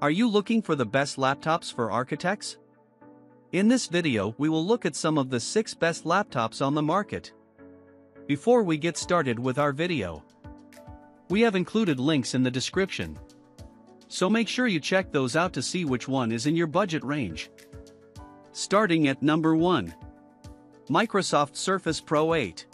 Are you looking for the best laptops for architects? In this video we will look at some of the 6 best laptops on the market. Before we get started with our video, we have included links in the description. So make sure you check those out to see which one is in your budget range. Starting at number 1. Microsoft Surface Pro 8.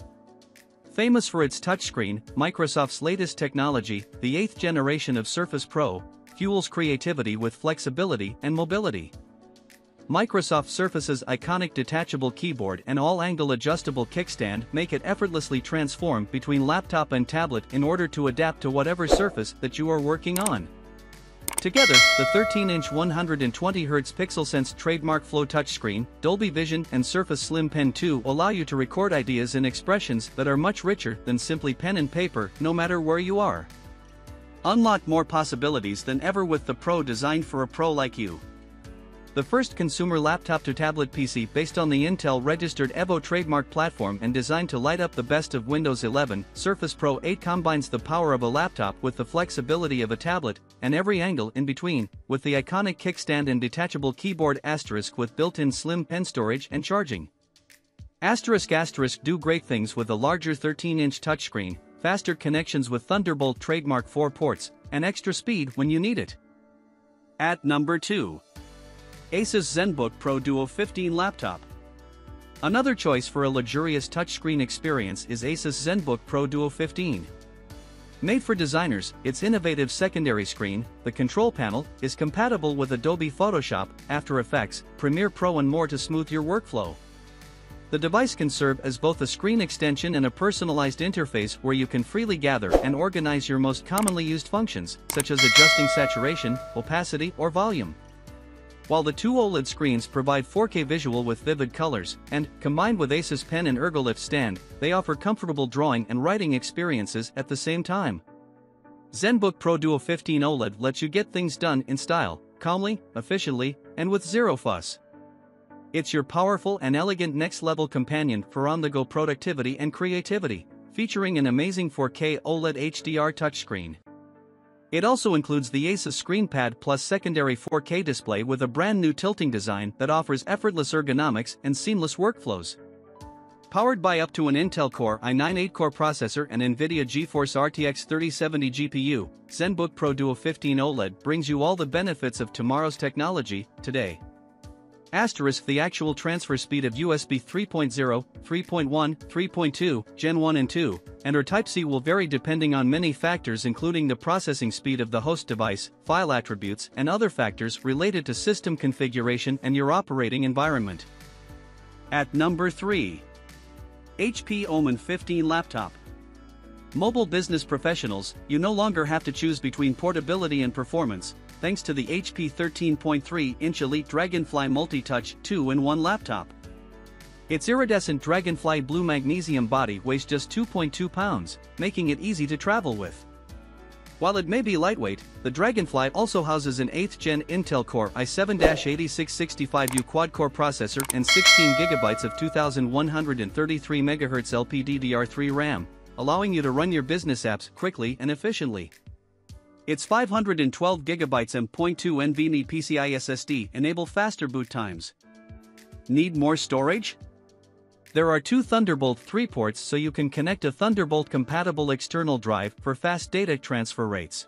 Famous for its touchscreen, Microsoft's latest technology, the 8th generation of Surface Pro, fuels creativity with flexibility and mobility. Microsoft Surface's iconic detachable keyboard and all-angle adjustable kickstand make it effortlessly transform between laptop and tablet in order to adapt to whatever surface that you are working on. Together, the 13-inch 120Hz PixelSense trademark Flow touchscreen, Dolby Vision and Surface Slim Pen 2 allow you to record ideas and expressions that are much richer than simply pen and paper no matter where you are. Unlock more possibilities than ever with the Pro designed for a pro like you the first consumer laptop-to-tablet PC based on the Intel-registered Evo trademark platform and designed to light up the best of Windows 11, Surface Pro 8 combines the power of a laptop with the flexibility of a tablet, and every angle in between, with the iconic kickstand and detachable keyboard asterisk with built-in slim pen storage and charging. Asterisk asterisk do great things with a larger 13-inch touchscreen, faster connections with Thunderbolt trademark 4 ports, and extra speed when you need it. At number 2. Asus ZenBook Pro Duo 15 laptop. Another choice for a luxurious touchscreen experience is Asus ZenBook Pro Duo 15. Made for designers, its innovative secondary screen, the control panel, is compatible with Adobe Photoshop, After Effects, Premiere Pro and more to smooth your workflow. The device can serve as both a screen extension and a personalized interface where you can freely gather and organize your most commonly used functions, such as adjusting saturation, opacity, or volume. While the two OLED screens provide 4K visual with vivid colors, and, combined with Asus Pen and ErgoLift stand, they offer comfortable drawing and writing experiences at the same time. ZenBook Pro Duo 15 OLED lets you get things done in style, calmly, efficiently, and with zero fuss. It's your powerful and elegant next-level companion for on-the-go productivity and creativity, featuring an amazing 4K OLED HDR touchscreen. It also includes the Asus ScreenPad Plus secondary 4K display with a brand new tilting design that offers effortless ergonomics and seamless workflows. Powered by up to an Intel Core i9 8-core processor and NVIDIA GeForce RTX 3070 GPU, ZenBook Pro Duo 15 OLED brings you all the benefits of tomorrow's technology, today. Asterisk the actual transfer speed of USB 3.0, 3.1, 3.2, Gen 1 and 2, and or Type-C will vary depending on many factors including the processing speed of the host device, file attributes, and other factors related to system configuration and your operating environment. At number 3. HP Omen 15 Laptop Mobile business professionals, you no longer have to choose between portability and performance, thanks to the HP 13.3-inch Elite Dragonfly Multi-Touch 2-in-1 laptop. Its iridescent Dragonfly blue magnesium body weighs just 2.2 pounds, making it easy to travel with. While it may be lightweight, the Dragonfly also houses an 8th gen Intel Core i7-8665U quad-core processor and 16GB of 2133 MHz LPDDR3 RAM, allowing you to run your business apps quickly and efficiently. Its 512GB M.2 NVMe PCI SSD enable faster boot times. Need more storage? There are two Thunderbolt 3 ports so you can connect a Thunderbolt-compatible external drive for fast data transfer rates.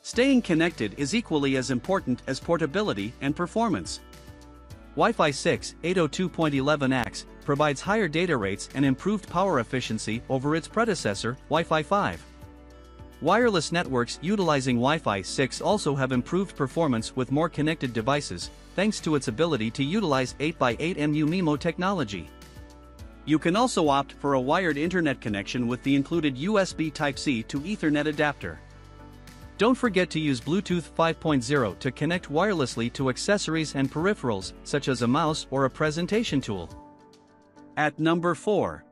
Staying connected is equally as important as portability and performance. Wi-Fi 6 802.11ax provides higher data rates and improved power efficiency over its predecessor, Wi-Fi 5. Wireless networks utilizing Wi-Fi 6 also have improved performance with more connected devices, thanks to its ability to utilize 8x8 MU-MIMO technology. You can also opt for a wired internet connection with the included USB Type-C to Ethernet adapter. Don't forget to use Bluetooth 5.0 to connect wirelessly to accessories and peripherals, such as a mouse or a presentation tool. At number 4.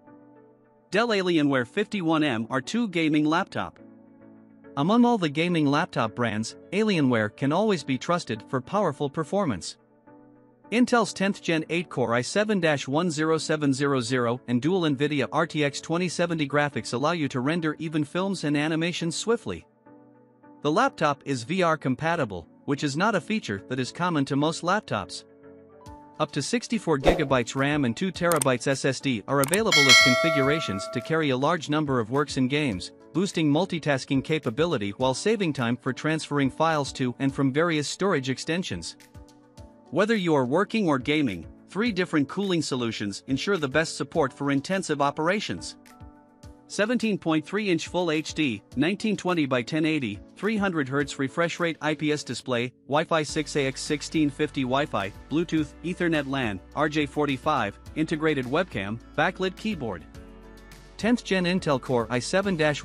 Dell Alienware 51M R2 Gaming Laptop. Among all the gaming laptop brands, Alienware can always be trusted for powerful performance. Intel's 10th Gen 8-core i7-10700 and dual NVIDIA RTX 2070 graphics allow you to render even films and animations swiftly. The laptop is VR compatible, which is not a feature that is common to most laptops. Up to 64GB RAM and 2TB SSD are available as configurations to carry a large number of works and games, boosting multitasking capability while saving time for transferring files to and from various storage extensions. Whether you are working or gaming, three different cooling solutions ensure the best support for intensive operations. 17.3-inch Full HD, 1920 by 1080, 300 Hz refresh rate IPS display, Wi-Fi 6AX 1650 Wi-Fi, Bluetooth, Ethernet LAN, RJ45, integrated webcam, backlit keyboard. 10th Gen Intel Core i7-10700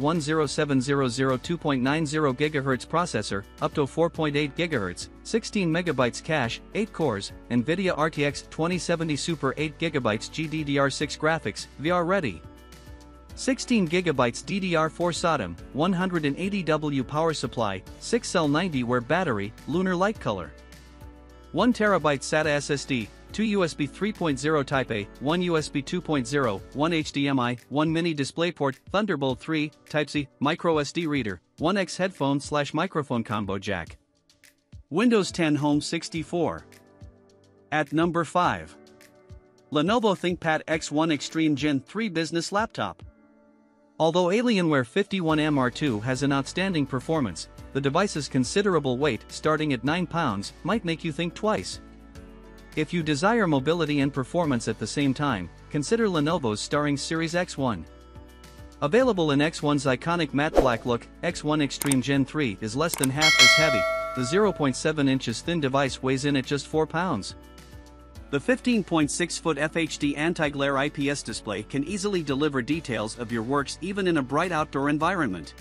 2.90 GHz processor, up to 4.8 GHz, 16 MB cache, 8 cores, NVIDIA RTX 2070 Super 8 GB GDDR6 graphics, VR ready. 16GB DDR4 SODIMM, 180W power supply, 6-cell 90W battery, lunar light color. 1TB SATA SSD, 2 USB 3.0 Type-A, 1 USB 2.0, 1 HDMI, 1 mini DisplayPort, Thunderbolt 3, Type-C, microSD reader, 1X headphone slash microphone combo jack. Windows 10 Home 64. At number 5. Lenovo ThinkPad X1 Extreme Gen 3 Business Laptop. Although Alienware 51MR2 has an outstanding performance, the device's considerable weight starting at 9 pounds might make you think twice. If you desire mobility and performance at the same time, consider Lenovo's Starring Series X1. Available in X1's iconic matte black look, X1 Extreme Gen 3 is less than half as heavy, the 0.7 inches thin device weighs in at just 4 pounds. The 15.6-foot FHD anti-glare IPS display can easily deliver details of your works even in a bright outdoor environment.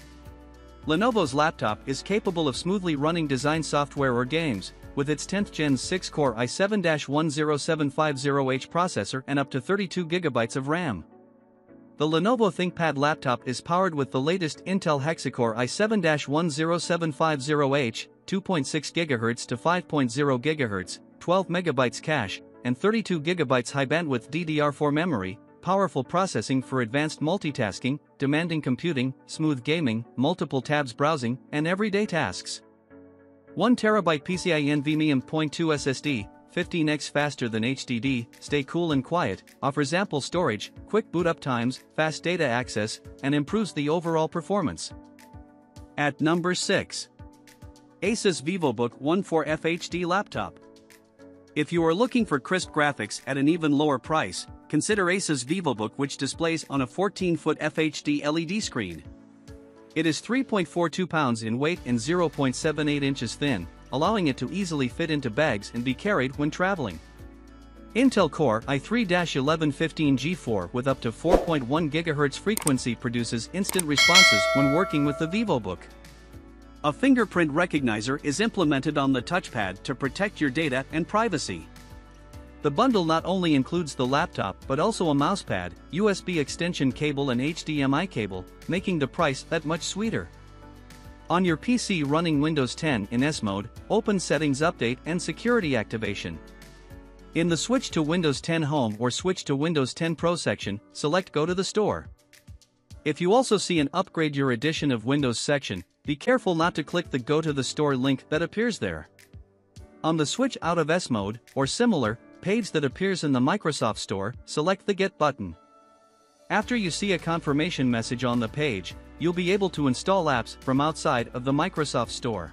Lenovo's laptop is capable of smoothly running design software or games, with its 10th Gen 6-core i7-10750H processor and up to 32GB of RAM. The Lenovo ThinkPad laptop is powered with the latest Intel Hexa-Core i7-10750H, 2.6 GHz to 5.0 GHz, 12 MB cache, and 32GB high bandwidth DDR4 memory, powerful processing for advanced multitasking, demanding computing, smooth gaming, multiple tabs browsing, and everyday tasks. 1TB PCIe NVMe M.2 SSD, 15x faster than HDD, stay cool and quiet, offers ample storage, quick boot up times, fast data access, and improves the overall performance. At number 6. Asus VivoBook 1.4 FHD Laptop. If you are looking for crisp graphics at an even lower price, consider Asus VivoBook which displays on a 14-foot FHD LED screen. It is 3.42 pounds in weight and 0.78 inches thin, allowing it to easily fit into bags and be carried when traveling. Intel Core i3-1115G4 with up to 4.1 GHz frequency produces instant responses when working with the VivoBook. A fingerprint recognizer is implemented on the touchpad to protect your data and privacy. The bundle not only includes the laptop but also a mousepad, USB extension cable and HDMI cable, making the price that much sweeter. On your PC running Windows 10 in S mode, open Settings Update and Security Activation. In the Switch to Windows 10 Home or Switch to Windows 10 Pro section, select Go to the Store. If you also see an Upgrade Your Edition of Windows section, be careful not to click the Go to the Store link that appears there. On the switch out of S mode, or similar, page that appears in the Microsoft Store, select the Get button. After you see a confirmation message on the page, you'll be able to install apps from outside of the Microsoft Store.